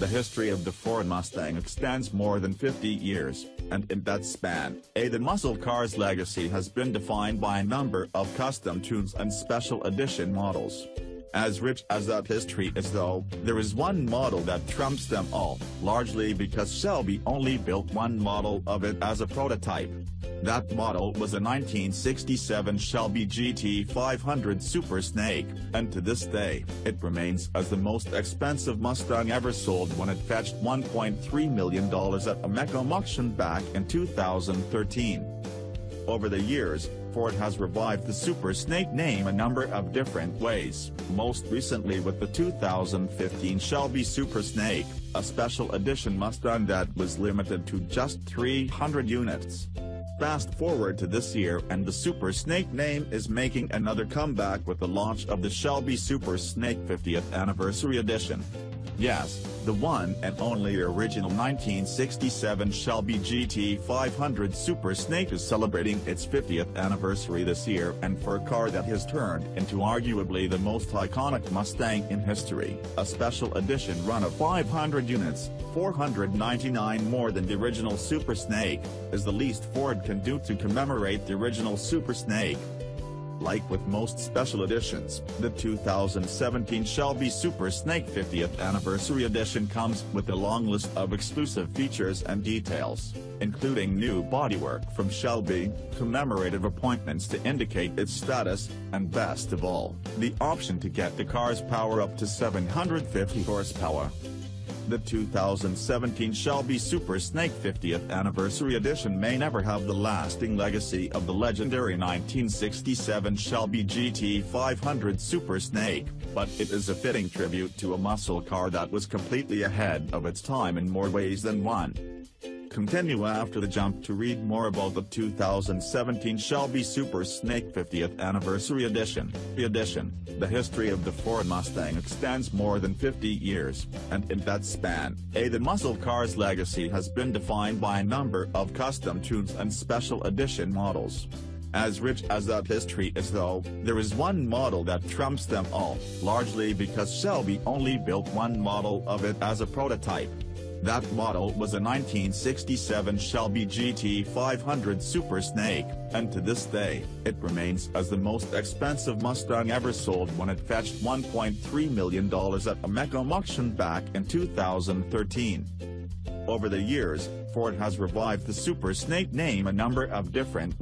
The history of the Ford Mustang extends more than 50 years, and in that span, A the muscle car's legacy has been defined by a number of custom tunes and special edition models. As rich as that history is though, there is one model that trumps them all, largely because Shelby only built one model of it as a prototype. That model was a 1967 Shelby GT 500 Super Snake, and to this day, it remains as the most expensive Mustang ever sold when it fetched $1.3 million at a Mecum auction back in 2013. Over the years, Ford has revived the Super Snake name a number of different ways, most recently with the 2015 Shelby Super Snake, a special edition Mustang that was limited to just 300 units. Fast forward to this year and the Super Snake name is making another comeback with the launch of the Shelby Super Snake 50th Anniversary Edition. Yes, the one and only original 1967 Shelby GT 500 Super Snake is celebrating its 50th anniversary this year and for a car that has turned into arguably the most iconic Mustang in history, a special edition run of 500 units, 499 more than the original Super Snake, is the least Ford can do to commemorate the original Super Snake. Like with most special editions, the 2017 Shelby Super Snake 50th Anniversary Edition comes with a long list of exclusive features and details, including new bodywork from Shelby, commemorative appointments to indicate its status, and best of all, the option to get the car's power up to 750 horsepower. The 2017 Shelby Super Snake 50th Anniversary Edition may never have the lasting legacy of the legendary 1967 Shelby GT 500 Super Snake, but it is a fitting tribute to a muscle car that was completely ahead of its time in more ways than one. Continue after the jump to read more about the 2017 Shelby Super Snake 50th Anniversary Edition. The edition, the history of the Ford Mustang extends more than 50 years, and in that span, A the muscle car's legacy has been defined by a number of custom tunes and special edition models. As rich as that history is though, there is one model that trumps them all, largely because Shelby only built one model of it as a prototype. That model was a 1967 Shelby GT 500 Super Snake, and to this day, it remains as the most expensive Mustang ever sold when it fetched $1.3 million at a Mecum auction back in 2013. Over the years, Ford has revived the Super Snake name a number of different